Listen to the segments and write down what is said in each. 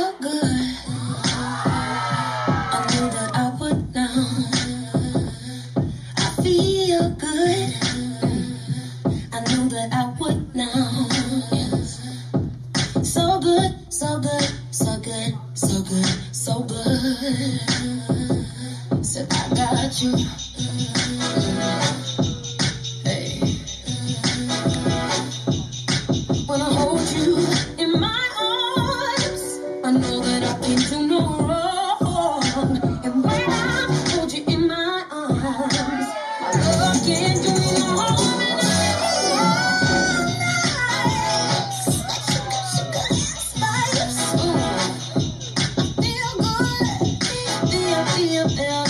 so good. I knew that I would now. I feel good. I knew that I would now. So good, so good, so good, so good, so good. Said so I got you. I know that I can do no wrong. And when I hold you in my arms, do feel feel, feel,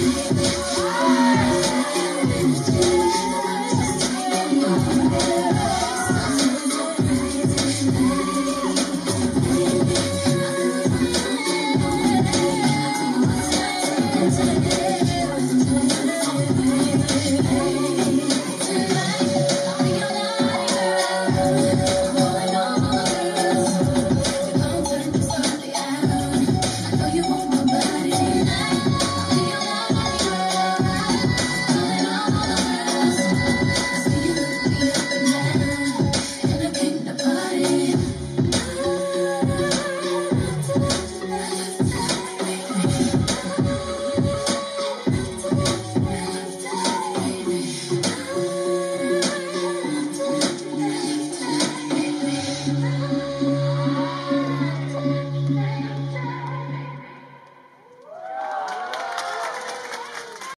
you.